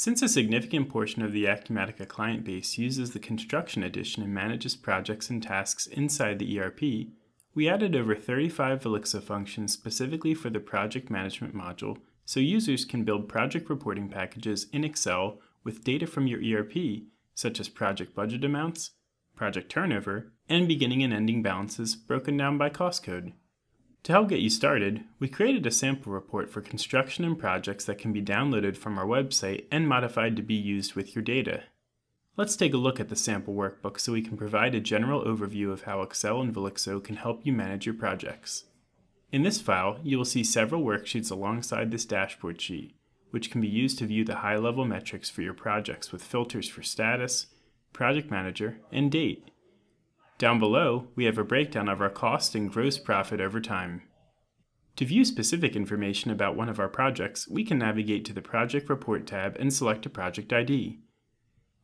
Since a significant portion of the Acumatica client base uses the Construction Edition and manages projects and tasks inside the ERP, we added over 35 Velixo functions specifically for the Project Management module so users can build project reporting packages in Excel with data from your ERP, such as project budget amounts, project turnover, and beginning and ending balances broken down by cost code. To help get you started, we created a sample report for construction and projects that can be downloaded from our website and modified to be used with your data. Let's take a look at the sample workbook so we can provide a general overview of how Excel and Velixo can help you manage your projects. In this file, you will see several worksheets alongside this dashboard sheet, which can be used to view the high-level metrics for your projects with filters for status, project manager, and date. Down below, we have a breakdown of our cost and gross profit over time. To view specific information about one of our projects, we can navigate to the Project Report tab and select a project ID.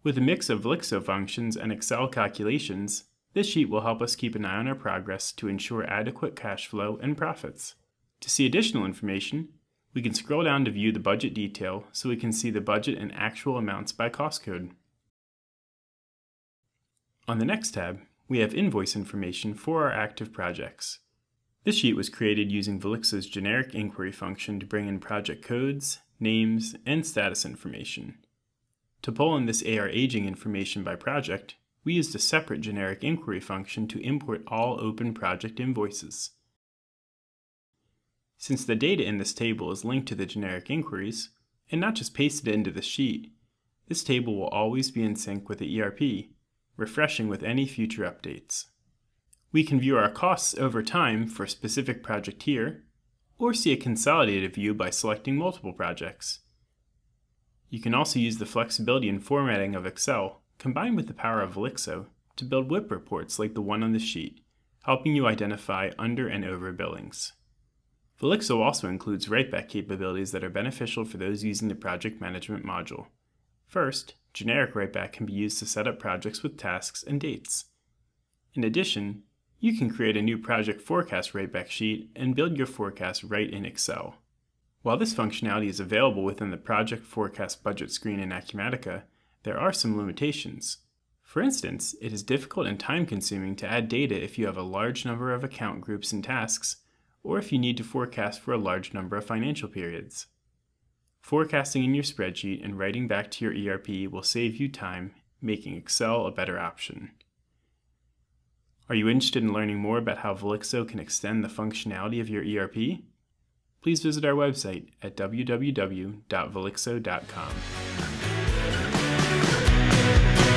With a mix of Velixo functions and Excel calculations, this sheet will help us keep an eye on our progress to ensure adequate cash flow and profits. To see additional information, we can scroll down to view the budget detail so we can see the budget and actual amounts by cost code. On the next tab, we have invoice information for our active projects. This sheet was created using Velixo's generic inquiry function to bring in project codes, names, and status information. To pull in this AR aging information by project, we used a separate generic inquiry function to import all open project invoices. Since the data in this table is linked to the generic inquiries, and not just pasted into the sheet, this table will always be in sync with the ERP, refreshing with any future updates. We can view our costs over time for a specific project here, or see a consolidated view by selecting multiple projects. You can also use the flexibility and formatting of Excel, combined with the power of Velixo, to build WIP reports like the one on the sheet, helping you identify under and over billings. Velixo also includes writeback capabilities that are beneficial for those using the project management module. First, generic writeback can be used to set up projects with tasks and dates. In addition, you can create a new project forecast writeback sheet and build your forecast right in Excel. While this functionality is available within the project forecast budget screen in Acumatica, there are some limitations. For instance, it is difficult and time consuming to add data if you have a large number of account groups and tasks, or if you need to forecast for a large number of financial periods. Forecasting in your spreadsheet and writing back to your ERP will save you time, making Excel a better option. Are you interested in learning more about how Velixo can extend the functionality of your ERP? Please visit our website at www.velixo.com.